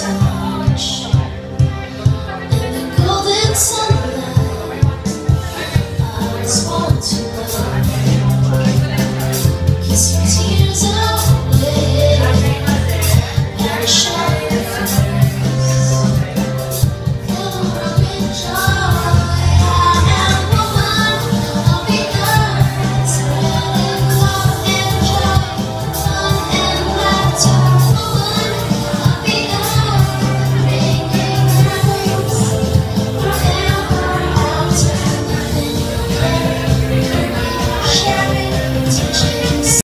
time.